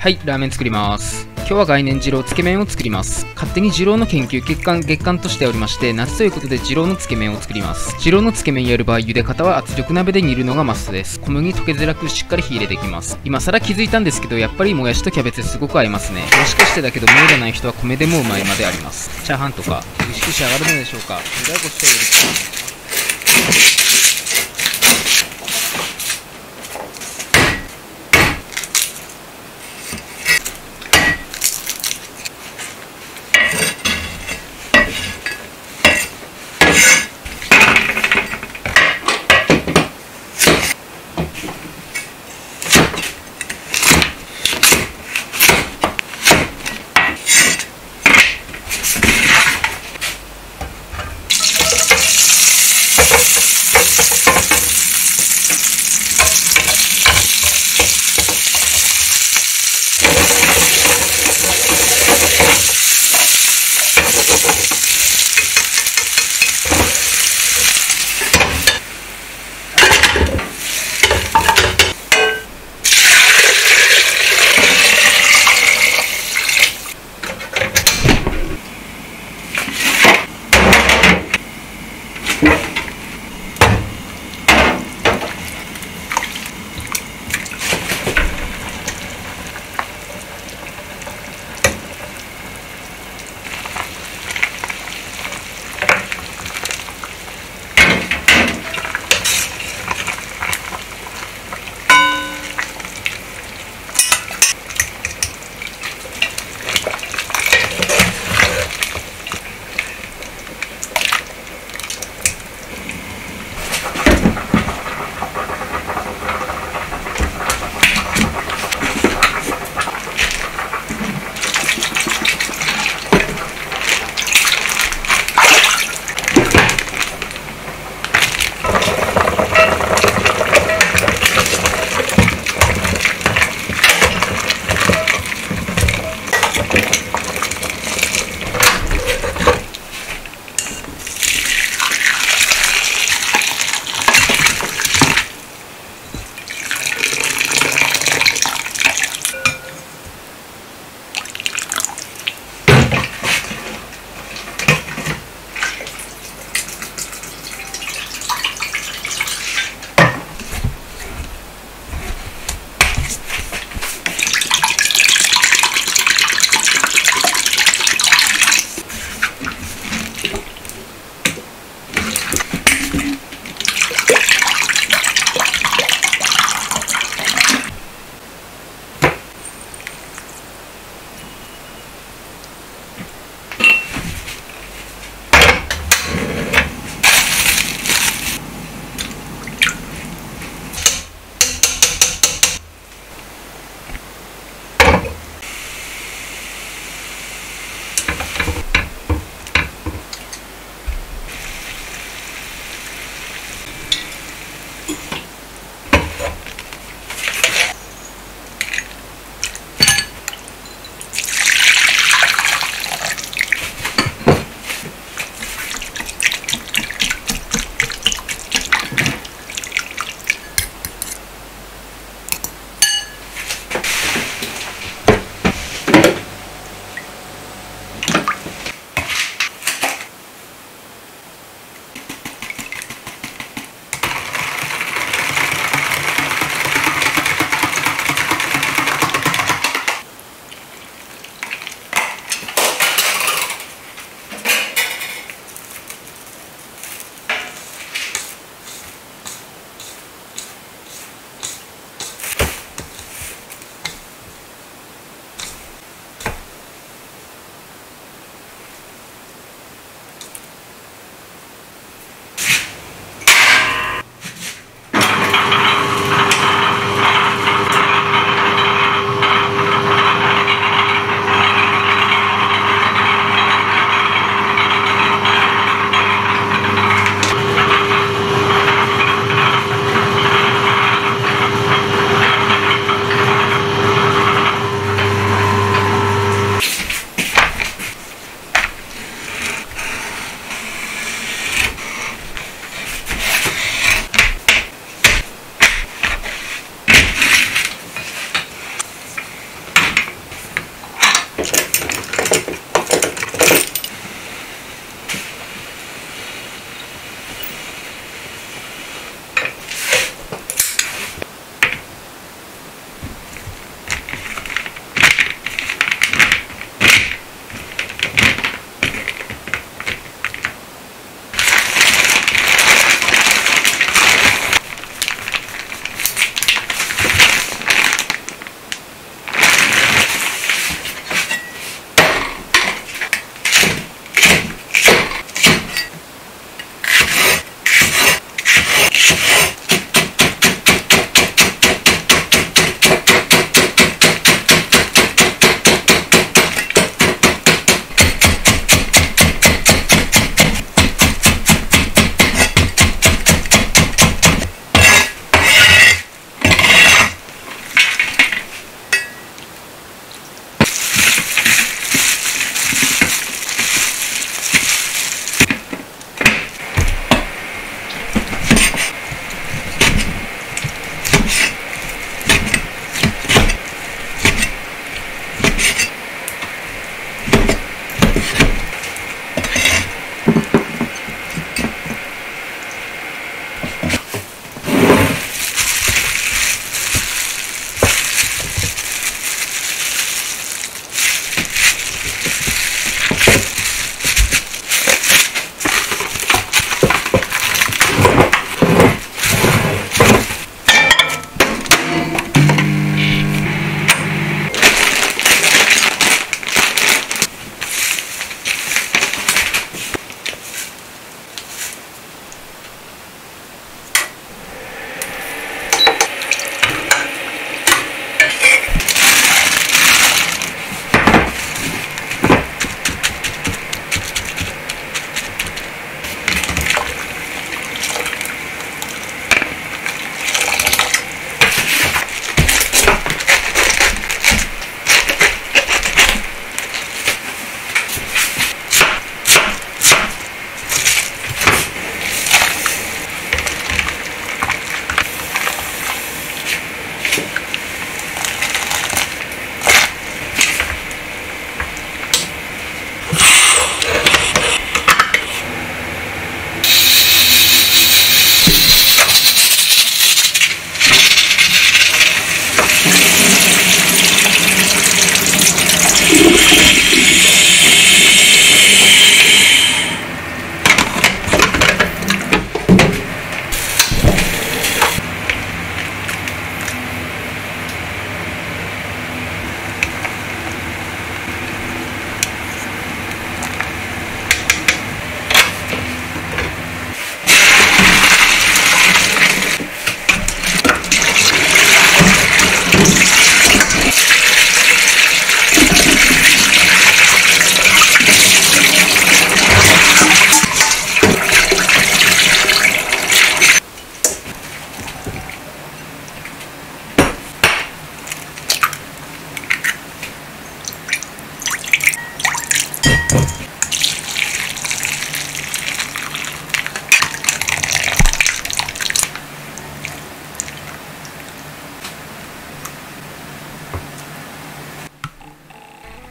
はい、ラーメン作ります。今日は概念二郎つけ麺を作ります。勝手に二郎の研究月間月間としておりまして、夏ということで二郎のつけ麺を作ります。二郎のつけ麺やる場合、茹で方は圧力鍋で煮るのがマストです。小麦溶けづらくしっかり火入れていきます。今更気づいたんですけど、やっぱりもやしとキャベツすごく合いますね。もしかしてだけど、麺がない人は米でもうまいまであります。チャーハンとか、美味しく仕上がるのでしょうか。それではご視聴よろ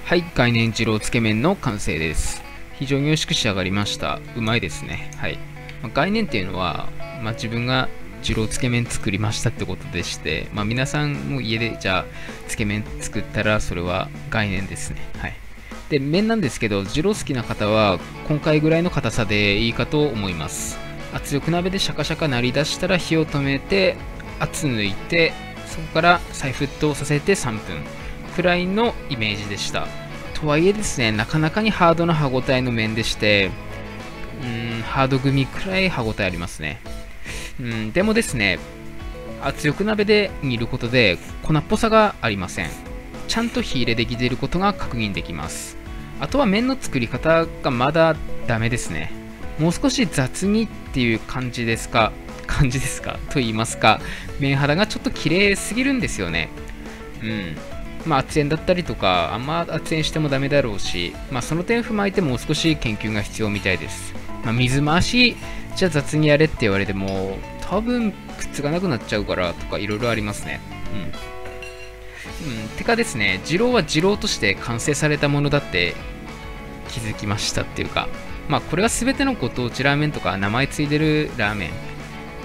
はい、概念二郎つけ麺の完成です。非常に美味しく仕上がりました。うまいですね。はい。まあ、概念っていうのは、まあ、自分が二郎つけ麺作りましたってことでして、まあ、皆さんも家でじゃあつけ麺作ったらそれは概念ですね。はい。で、麺なんですけど、二郎好きな方は今回ぐらいの硬さでいいかと思います。圧力鍋でシャカシャカ鳴り出したら火を止めて、圧抜いて、そこから再沸騰させて3分。くらいのイメージでした。とはいえですね、なかなかにハードな歯ごたえの面でして、うん、ハード組くらい歯ごたえありますね。うん、でもですね、圧力鍋で煮ることで粉っぽさがありません。ちゃんと火入れできていることが確認できます。あとは麺の作り方がまだダメですね。もう少し雑にっていう感じですか、感じですかと言いますか、麺肌がちょっと綺麗すぎるんですよね。うん。まあ、圧煙だったりとか、あんま圧煙してもダメだろうし、まあ、その点踏まえてもう少し研究が必要みたいです。まあ、水回し、じゃあ雑にやれって言われても、多分くっつかなくなっちゃうからとかいろいろありますね。うん。うん、てかですね、二郎は二郎として完成されたものだって気づきましたっていうか、まあこれは全てのご当地ラーメンとか名前ついてるラーメン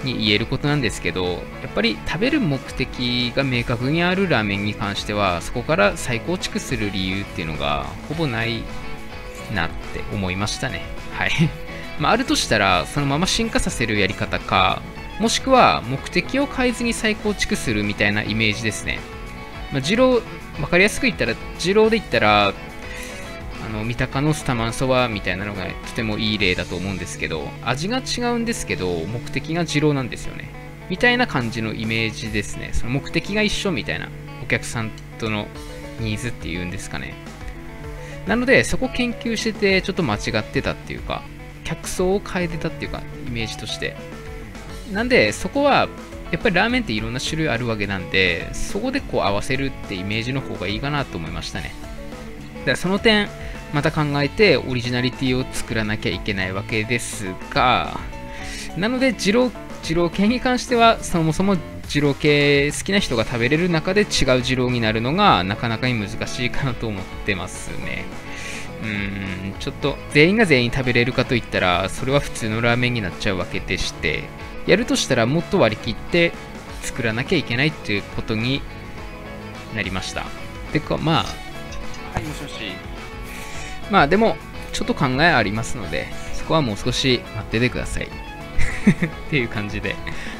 に言えることなんですけど、やっぱり食べる目的が明確にあるラーメンに関しては、そこから再構築する理由っていうのがほぼないなって思いましたね。はい。まあ、あるとしたら、そのまま進化させるやり方か、もしくは目的を変えずに再構築するみたいなイメージですね。まあ、二郎、わかりやすく言ったら、二郎で言ったら、あの、三鷹のスタマンそばみたいなのがとてもいい例だと思うんですけど、味が違うんですけど、目的が二郎なんですよね。みたいな感じのイメージですね。その目的が一緒みたいな、お客さんとのニーズっていうんですかね。なので、そこ研究してて、ちょっと間違ってたっていうか、客層を変えてたっていうか、イメージとして。なんで、そこは、やっぱりラーメンっていろんな種類あるわけなんで、そこでこう合わせるってイメージの方がいいかなと思いましたね。だからその点、また考えてオリジナリティを作らなきゃいけないわけですが、なので、二郎、二郎系に関しては、そもそも二郎系好きな人が食べれる中で違う二郎になるのがなかなかに難しいかなと思ってますね。うん、ちょっと全員が全員食べれるかといったら、それは普通のラーメンになっちゃうわけでして、やるとしたらもっと割り切って作らなきゃいけないっていうことになりました。てか、まあ、はい、もしもし。まあでも、ちょっと考えありますので、そこはもう少し待っててください。っていう感じで、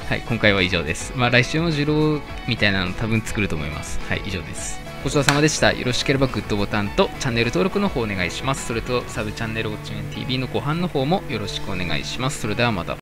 はい、今回は以上です。まあ来週も二郎みたいなの多分作ると思います。はい、以上です。ごちそうさまでした。よろしければグッドボタンとチャンネル登録の方お願いします。それとサブチャンネルウォッチメン TV の後半の方もよろしくお願いします。それではまた。